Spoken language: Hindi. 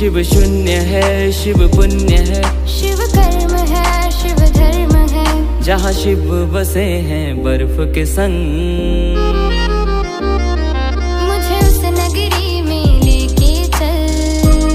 शिव शून्य है शिव पुण्य है। शिव कर्म है शिव धर्म है। जहाँ शिव बसे हैं बर्फ़ के संग।